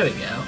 There we go.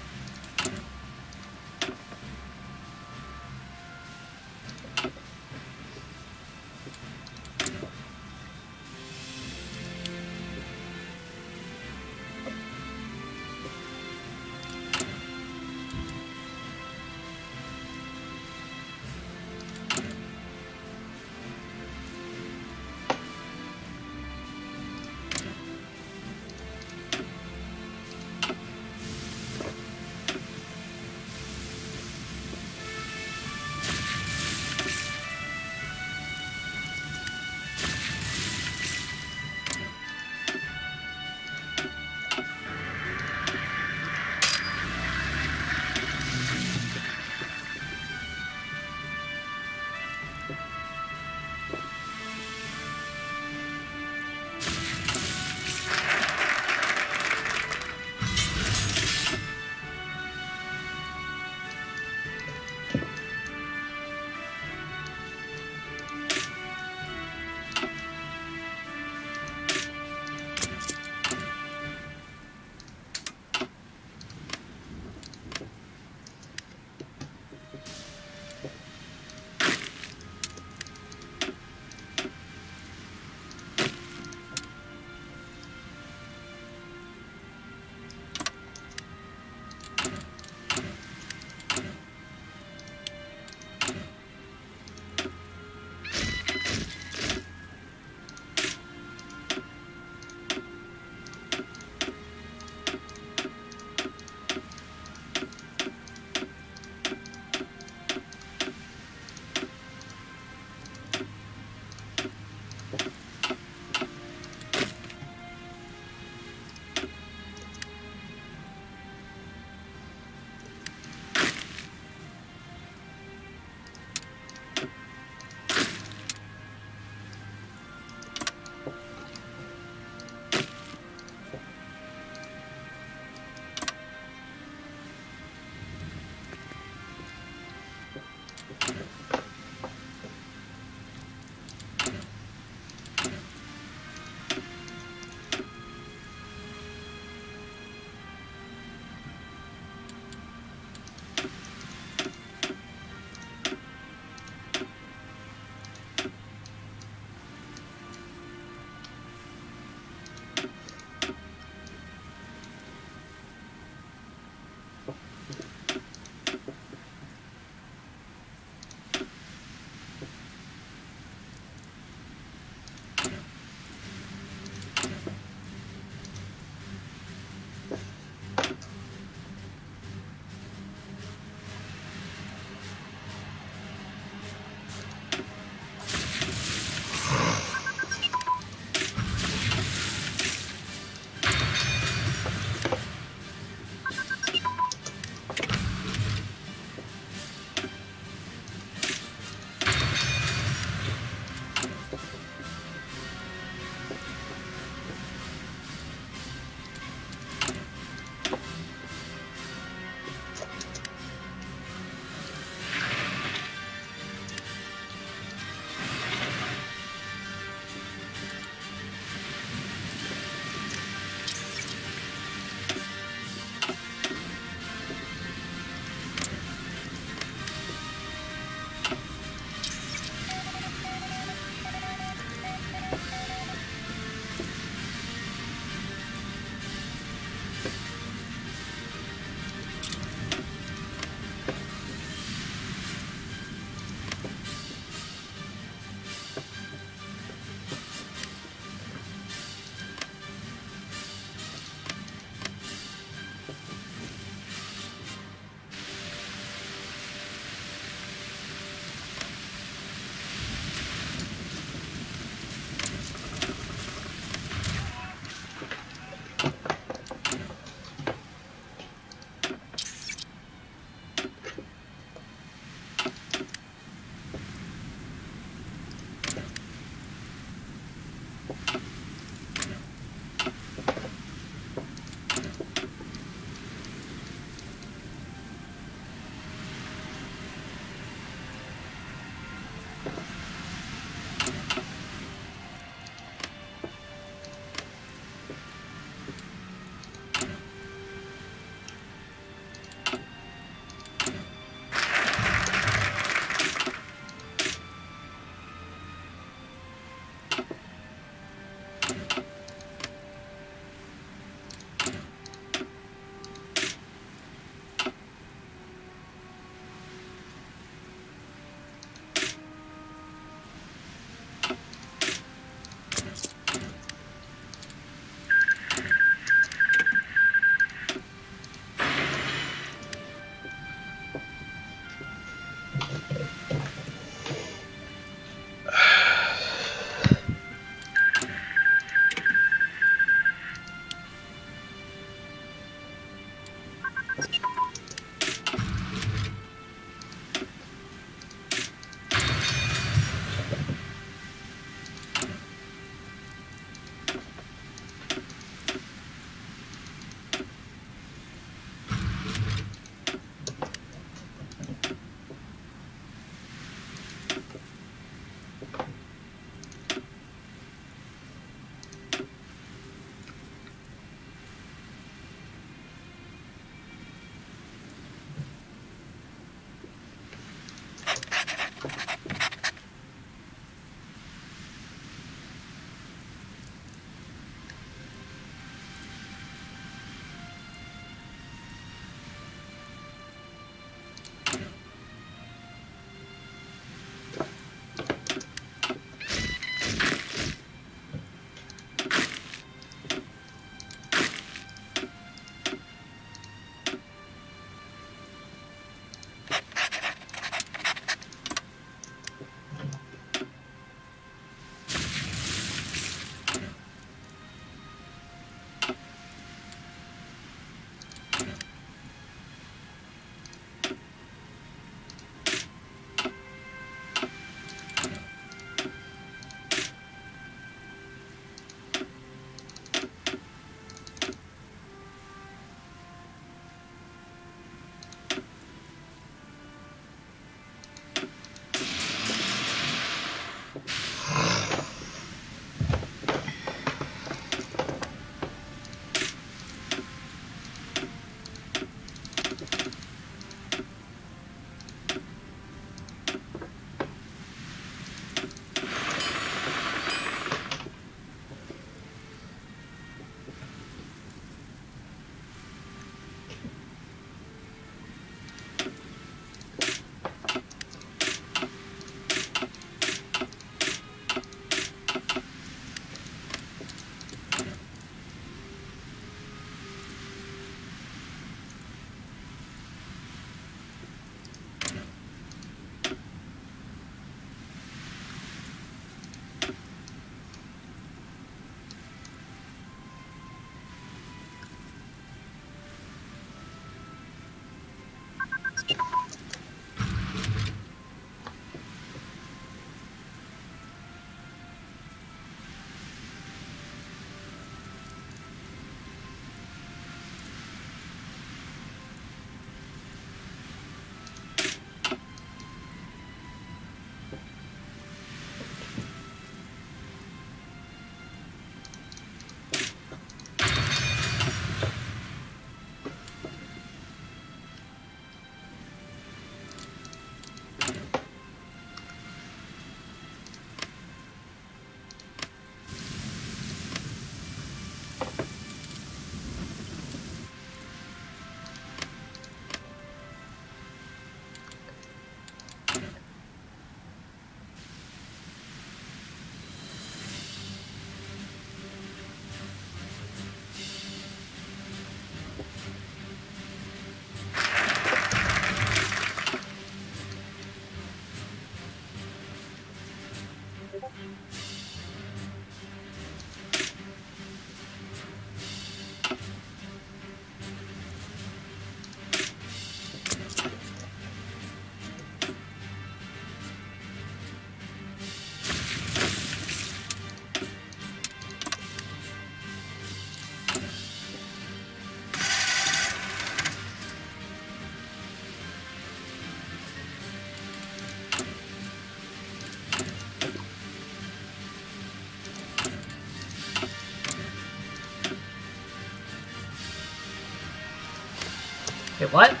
Wait, what?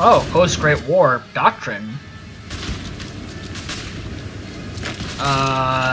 Oh, post-Great War Doctrine. Uh,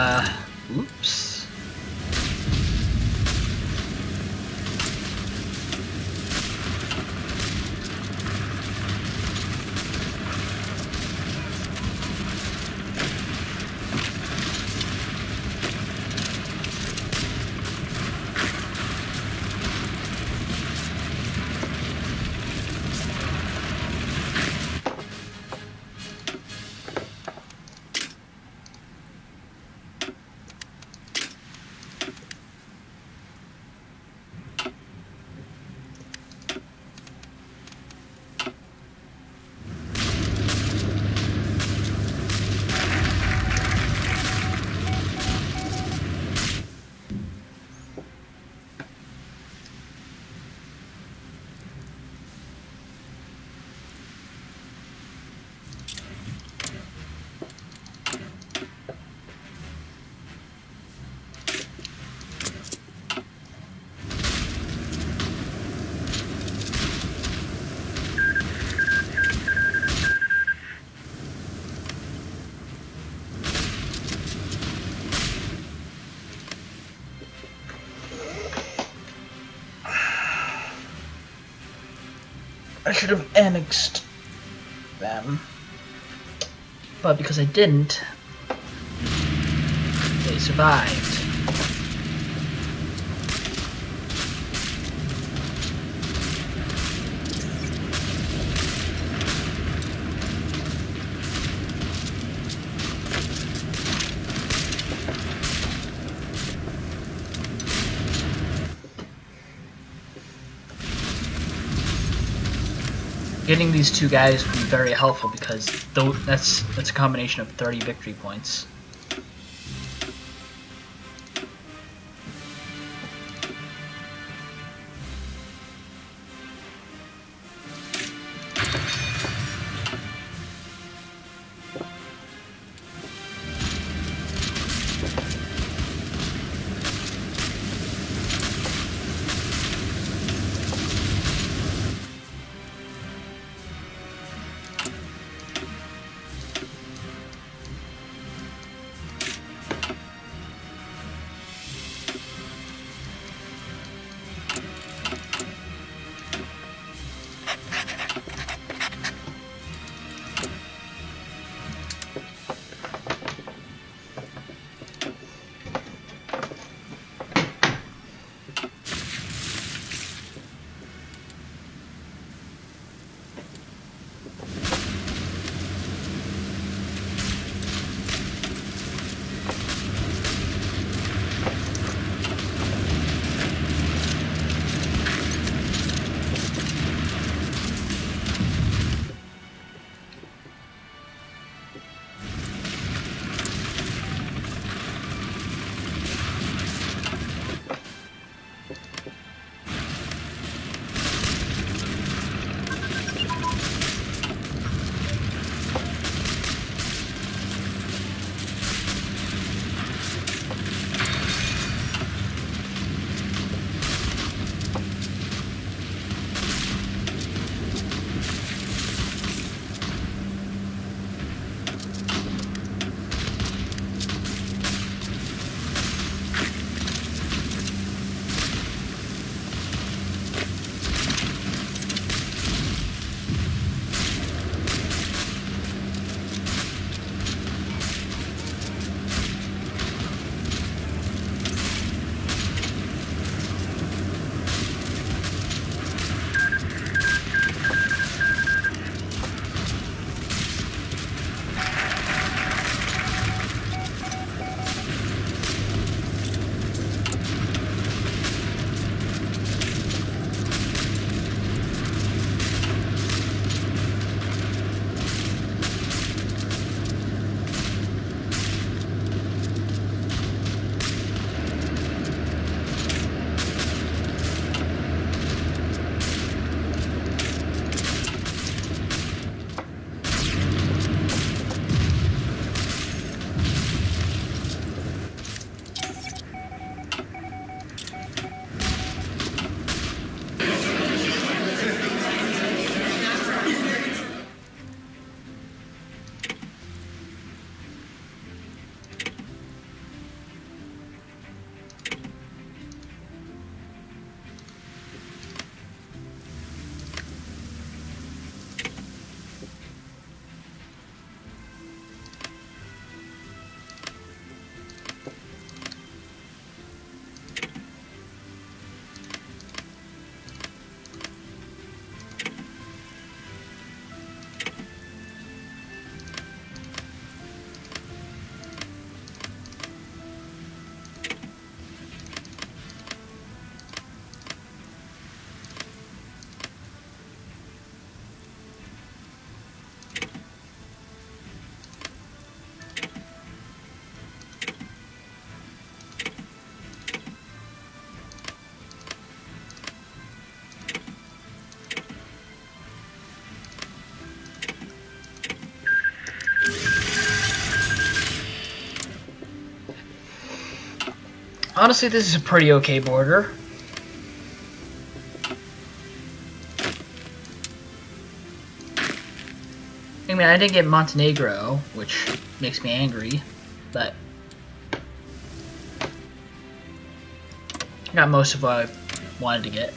should have annexed them. But because I didn't, they survived. Getting these two guys would be very helpful because that's that's a combination of 30 victory points. Honestly, this is a pretty okay border. I mean, I didn't get Montenegro, which makes me angry, but got most of what I wanted to get.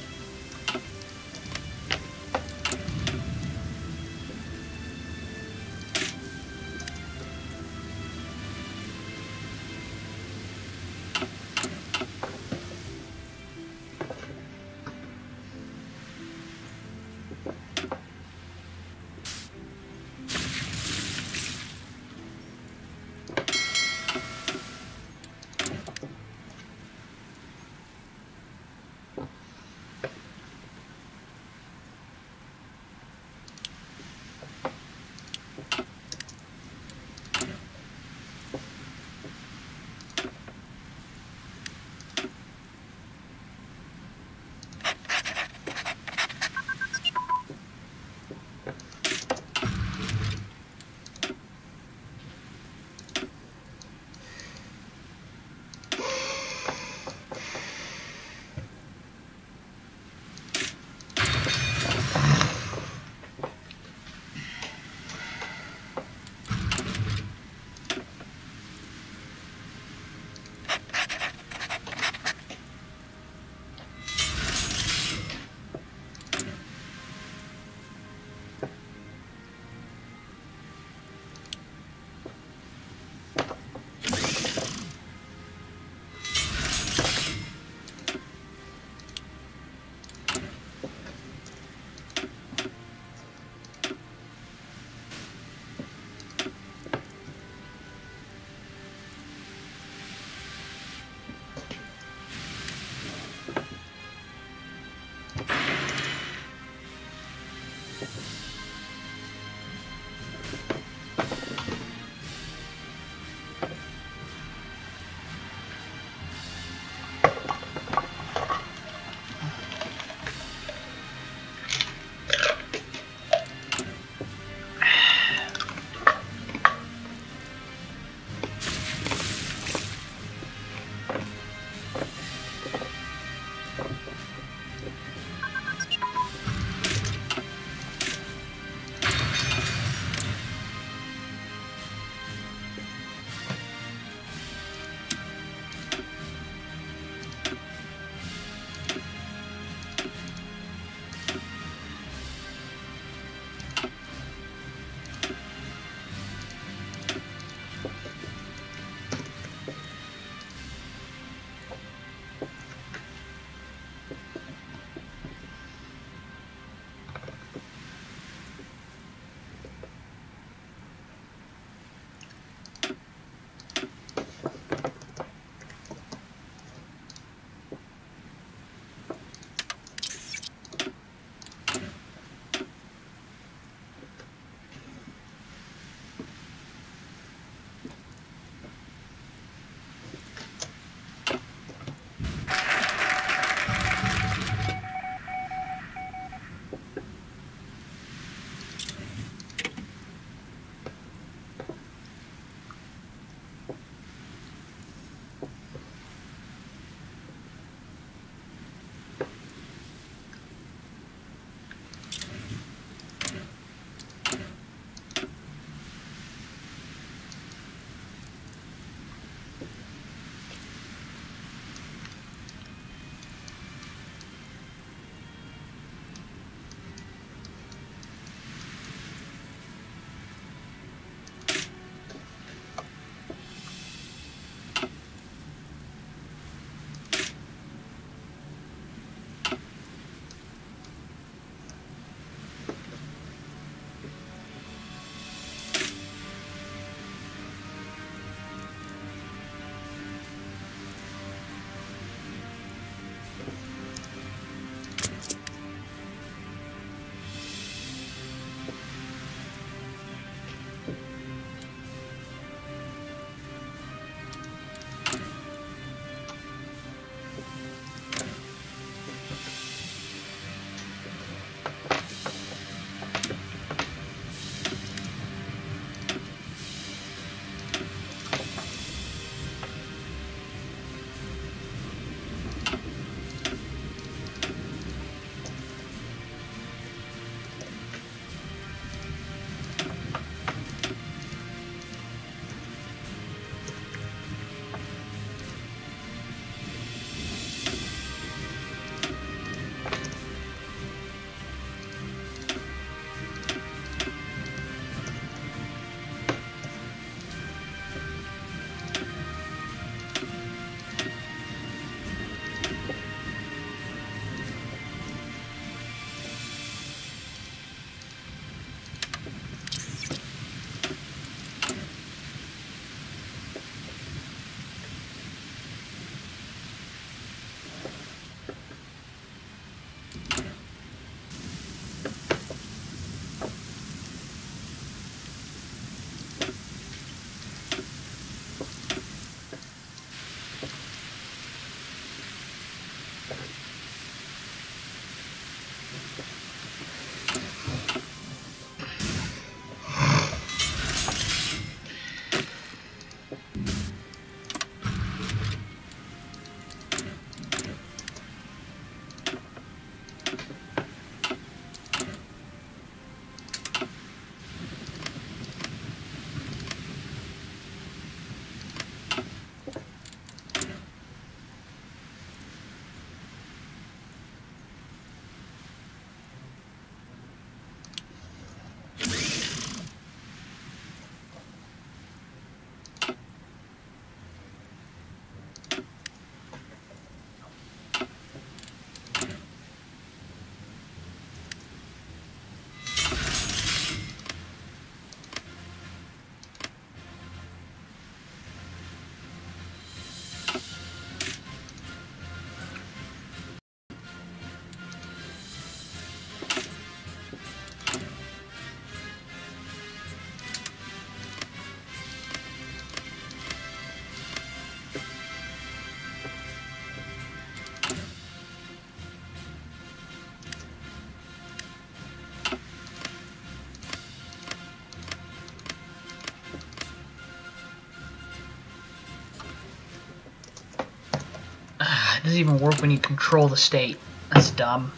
Doesn't even work when you control the state. That's dumb.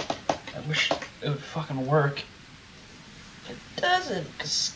I wish it would fucking work. It doesn't, cause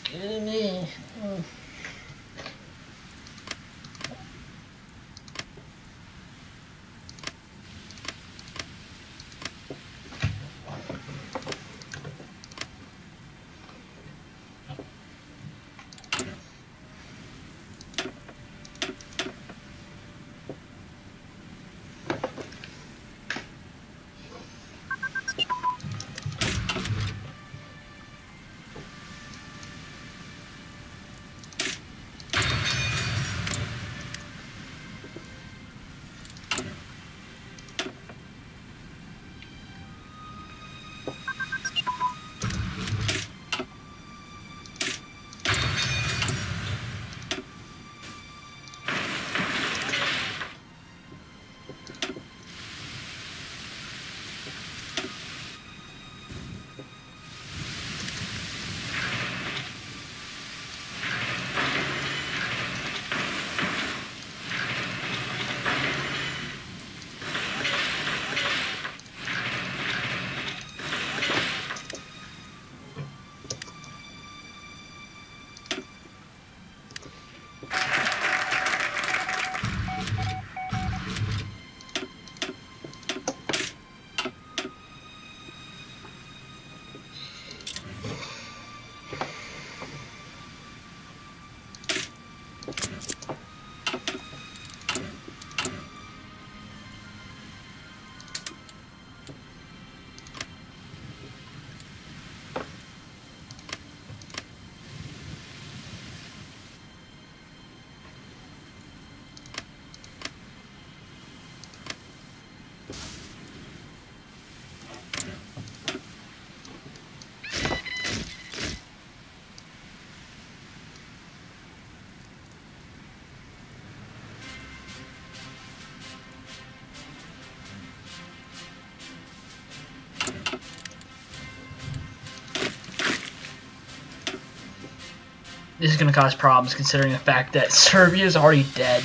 This is going to cause problems considering the fact that Serbia is already dead.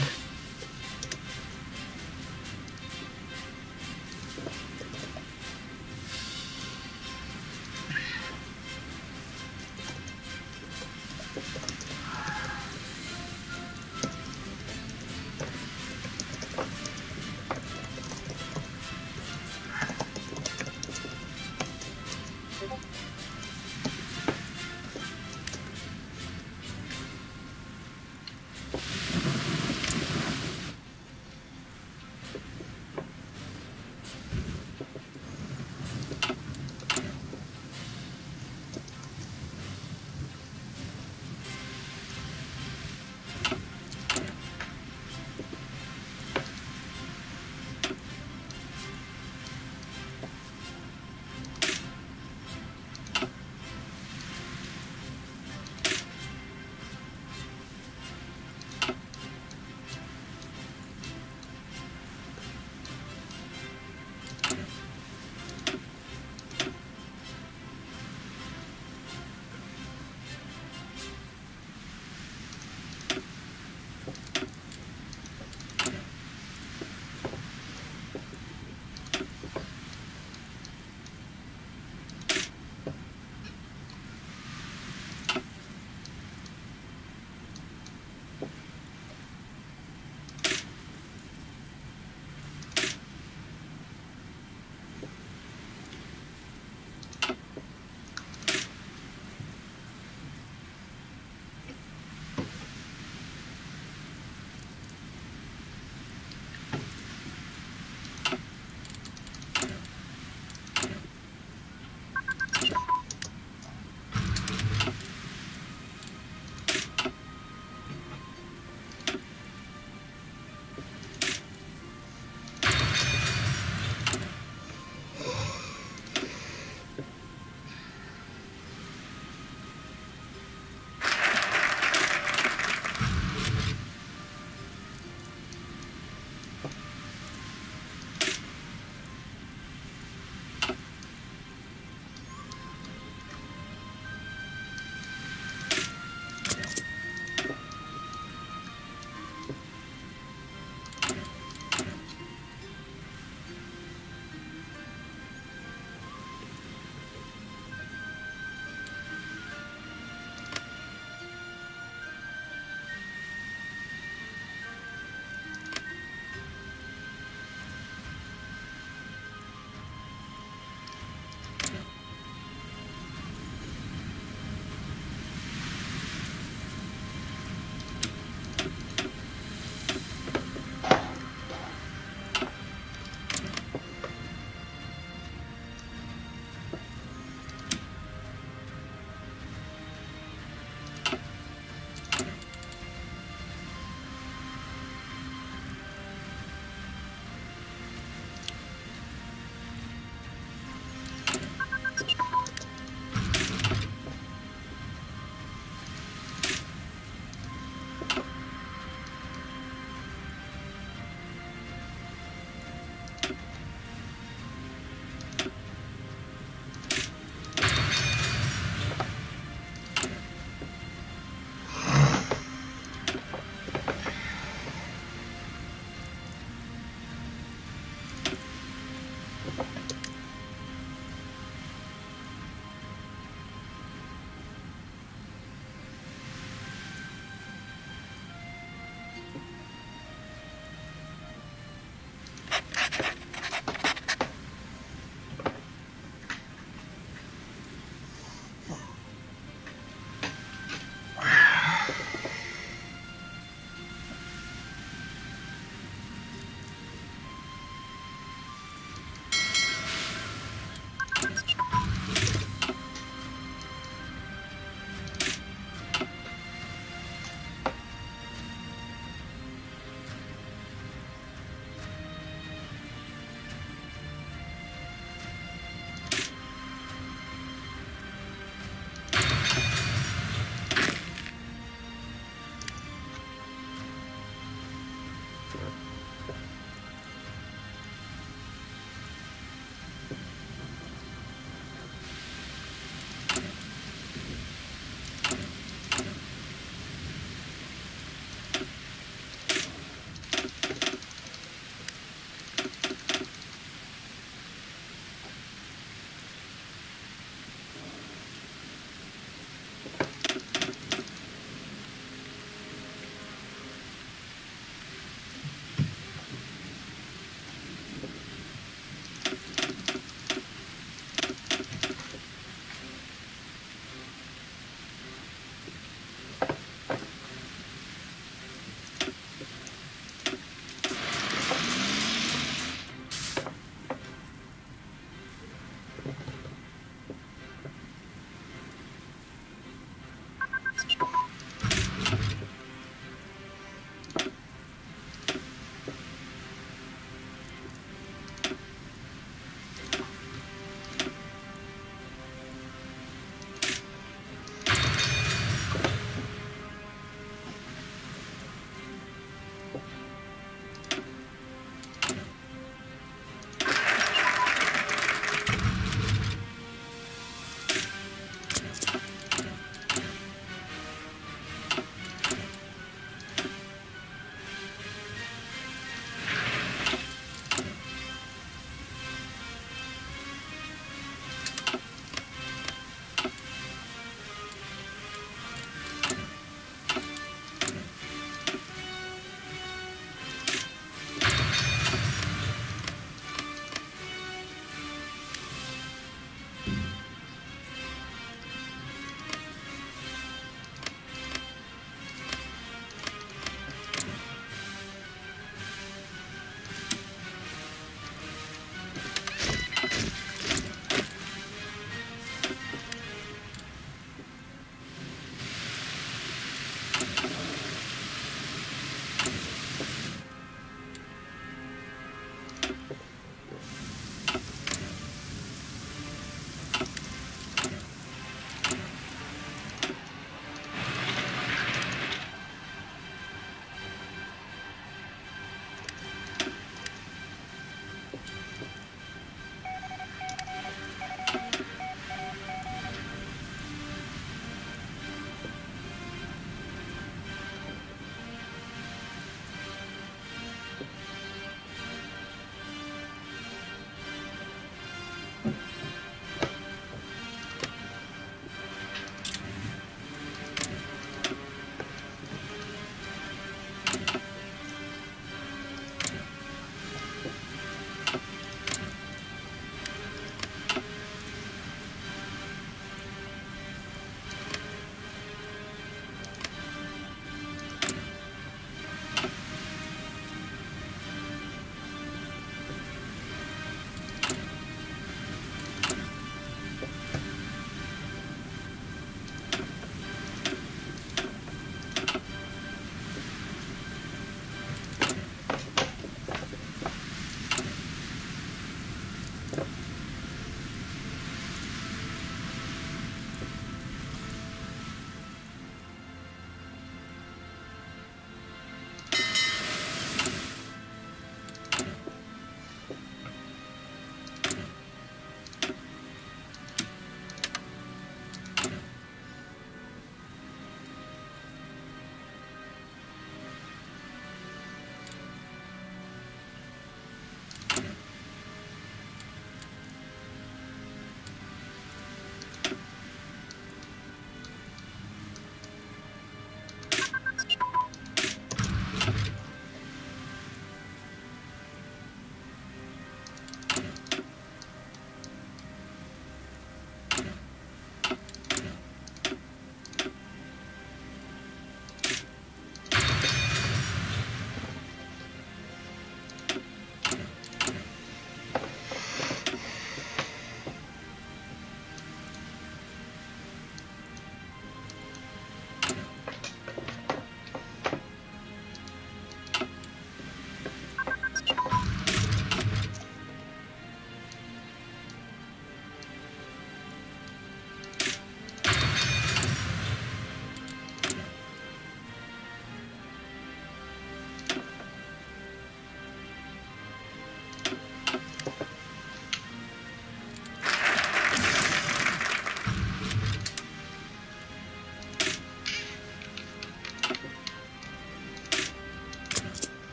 customer.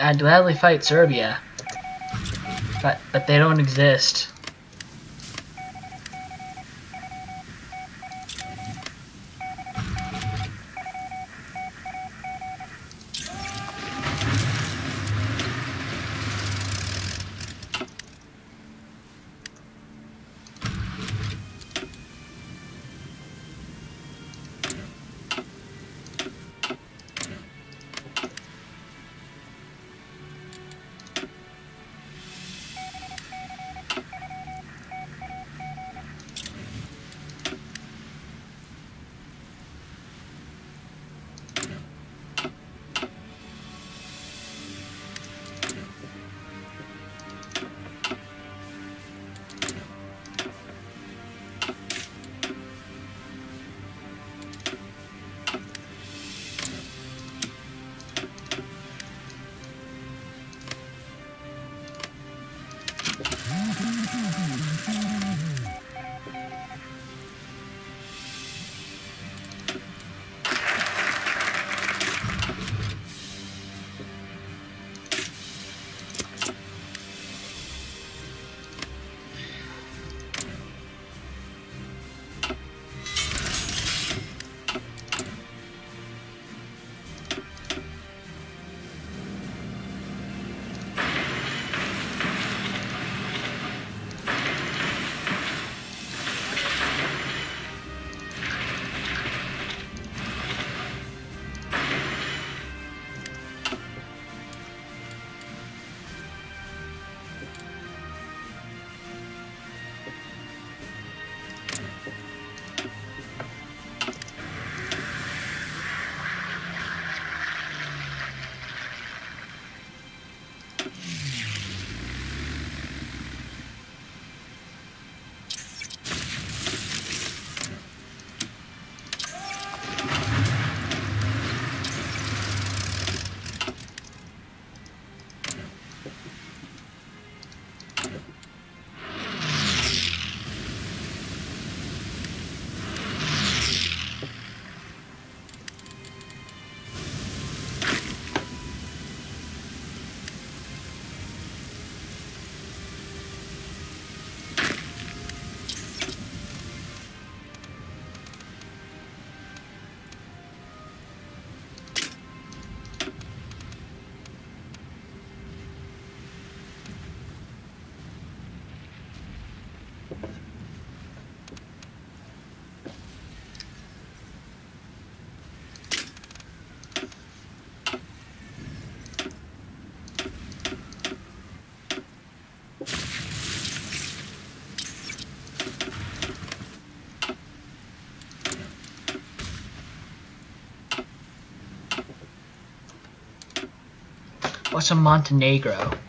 I'd gladly fight Serbia. But but they don't exist. どうぞ。What's a Montenegro?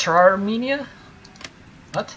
Wait, wait, wait. Lesser Armenia? What?